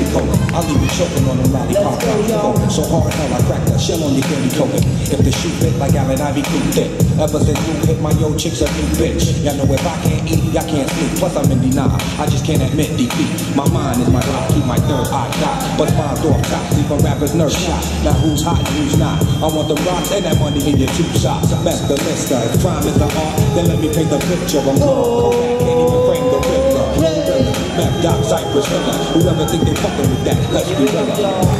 candy coat. I'll leave you choking on them lollipop. Oh, so hard hell, I cracked a shell on your candy coating. If the shoe fit like Allen Ivy cool thick. Ever since you hit my yo chick's a new bitch. Y'all know if I can't eat, y'all can't sleep. Plus I'm in denial. I just can't admit defeat. My mind is my rock, keep my third eye dot. But mine's off top, leave a rapper's nerve shot. Now who's hot and who's not? I want the rocks and that money in your two shots. That's the list. If crime is the art, then let me paint the picture. I'm gone. Doc Cypress Miller. Whoever think they fucking with that, let's be real.